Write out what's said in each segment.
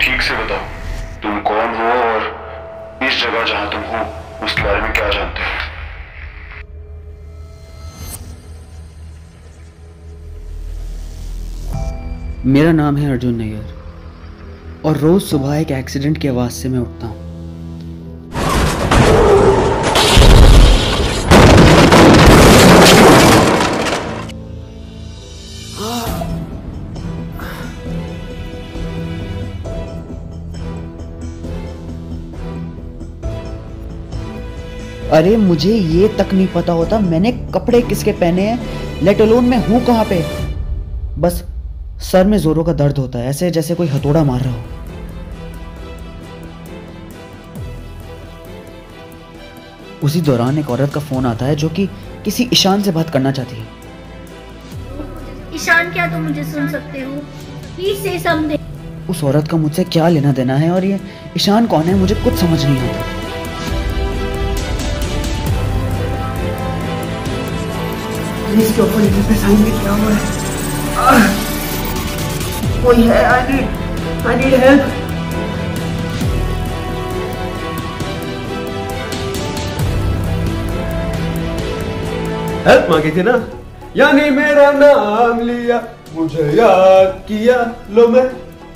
ठीक से बताओ, तुम कौन हो और इस जगह जहाँ तुम हो, उसके बारे में क्या जानते हो? मेरा नाम है अर्जुन नैयर, और रोज़ सुबह एक एक्सीडेंट की आवाज़ से मैं उठता हूँ। अरे मुझे ये तक नहीं पता होता मैंने कपड़े किसके पहने हैं लेट अलोन मैं हूँ कहाँ पे? बस सर में जोरों का दर्द होता है ऐसे जैसे कोई हथौड़ा मार रहा हो। उसी दौरान एक औरत का फ़ोन आता है जो कि किसी ईशान से बात करना चाहती है। ईशान क्या तुम मुझे सुन सकते हो? प्लीज़ से समझे उस औरत का मुझसे क्या लेना देना है और ये ईशान कौन है मुझे कुछ समझ नहीं आता। प्लीज़ के ऊपर इधर पे साइन भी किया हुआ है? कोई है? I need I need help help मांगी थी ना? यानी मेरा नाम लिया मुझे याद किया लो मैं।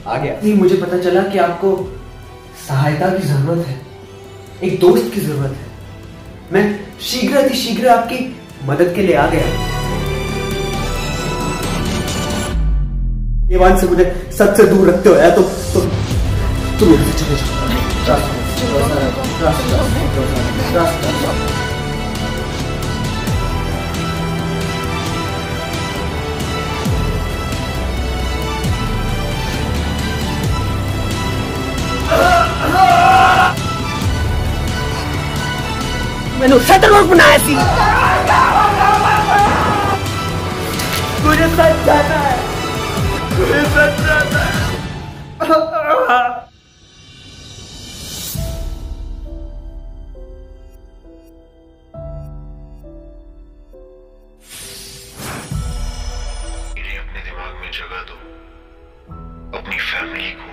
आ गया। नहीं मुझे पता चला कि आपको सहायता की ज़रूरत है एक दोस्त की ज़रूरत है। मैं शीघ्र अति शीघ्र आपकी मदद के लिए आ गया। ये वन से मुझे सच से दूर रखते हो या तो तो तुम यहाँ से चले जाओ रास्ता, रास्ता, रास्ता, रास्ता, रास्ता। मैंने सेटलमेंट बनाया थी मुझे सच जाना है अपने दिमाग में जगह दो। अपनी फैमिली को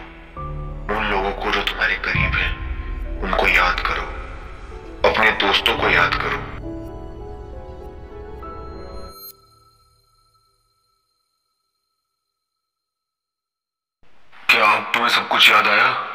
तुम्हें सब कुछ याद आया?